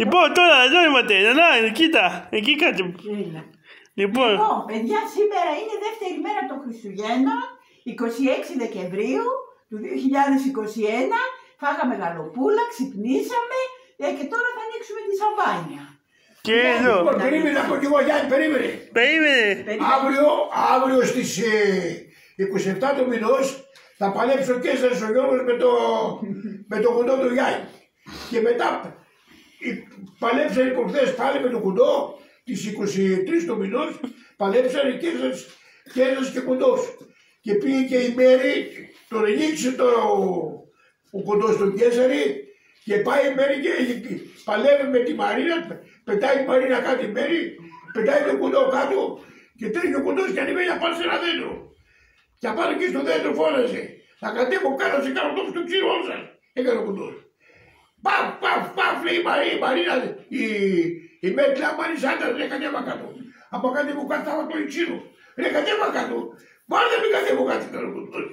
Λοιπόν, τώρα εδώ είμαστε. Να, κοίτα, εκεί κάτι. Έλα. Λοιπόν, Λοιπόν, παιδιά, σήμερα είναι δεύτερη μέρα των Χριστουγέννων, 26 Δεκεμβρίου του 2021. Φάγαμε γαλοπούλα, ξυπνήσαμε ε, και τώρα θα ανοίξουμε τη σαμπάνια. και εδώ. Λοιπόν, περίμενε να πω κι εγώ, Γιάννη, περίμενε. Περίμενε. Περίμενε. Αύριο, αύριο στις ε, 27 του μηνός θα παλέψει ο Κέσταρης ο Γιώργος με το, με το κουντό του Γιάννη. Και μετά ε, παλέψανε προχθές πάλι με το κουντό τις 23 του μηνός παλέψανε Κέσταρης, Κέσταρης και κουντός. Και πήγε και η Μέρη, τον ανοίξει το, ο κουντός του Κέσσαρη και πάει η Μέρη και παλεύει με τη Μαρίνα, πετάει η Μαρίνα κάτι η Μέρη, πετάει το κουντό κάτω και τρέχει ο κουντός και ανεβαίνει να πάει σε ένα δέντρο. Και απάνω εκεί στο δέντρο φώναζε. Θα κατέβω κάτω σε κάνω τόπο στο ξύρο όλο σας. Έκανε ο κουντός. Παφ, παφ, παφ, λέει η Μαρή- η Μαρίνα, η, η Μέρη λέει αμάρι άντρας, ρε κατέβα κάτω. Από κατέβω κάτω θα το ξύρο. Ρε κατέβα κάτω. Μα δεν μην κατέβω κάτω, έκανε ο κουντός.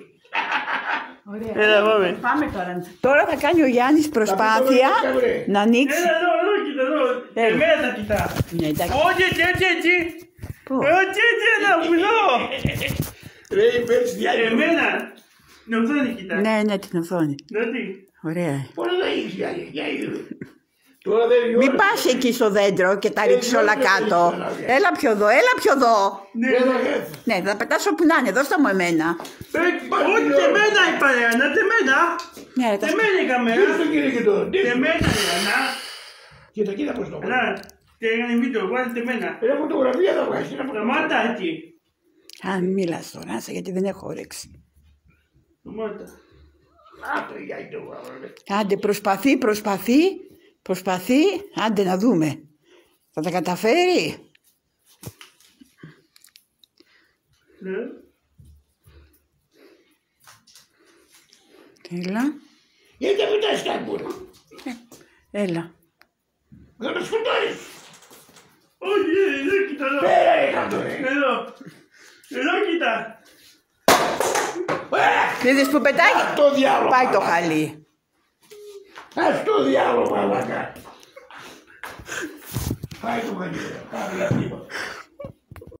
Ωραία. Έλα, πάμε. Πάμε τώρα. Τώρα θα κάνει ο Γιάννης προσπάθεια Θα πάμε τώρα, να ανοίξει. Έλα εδώ, εδώ, κοίτα εδώ. Έλα. Εμένα τα κοιτά. Ναι, εντάξει. Όχι, έτσι, έτσι, έτσι. Πού; Έτσι, έτσι, ένα πουλό. Ρε η Μέρη στη διάρκεια. Εμένα. Την οθόνη κοιτάς. Ναι, ναι, την οθόνη. Δηλαδή. Ωραία. Πώς δεν έχεις Γιάννη, για είδου. Τώρα δεν είναι η Μην ώρα. πας εκεί στο δέντρο και τα ρίξεις δεν όλα θέλω κάτω. να βγει. Έλα πιο εδώ, έλα πιο εδώ. Ναι, Δεν ναι. θα έρθει. Ναι, θα πετάσω όπου να είναι, δώστε μου εμένα. Ε, Όχι, τεμένα η παρέα, τεμένα. Ναι, ρε, τα σκ- Τεμένα η Τι καμέρα. στο κύριε και τώρα. τι στο- Τεμένα η Ανά. Κοίτα, κοίτα πώς το Να, και έκανε βίντεο, βάλε τεμένα. Ρε φωτογραφία θα βγάλεις. ένα φωτογραφία. Σταμάτα εκεί. Α, μην μιλάς τώρα, άσε, γιατί δεν έχω όρεξη. Σταμάτα. Άντε, προσπαθεί, προσπαθεί, προσπαθεί. Άντε να δούμε. Θα τα καταφέρει. Ναι. Έλα, Γιατί δεν πετάς κάτι μπορεί. έλα. Δεν με σκοτώνεις. Όχι, εδώ κοίτα εδώ. Πέρα ρε κάτω ρε. Εδώ. Εδώ κοίτα. Είδες που πετάει; Ας το διάλογο. Πάει το χαλί. Ας το διάλογο μαλάκα. Πάει το χαλί. ρε. Πάμε να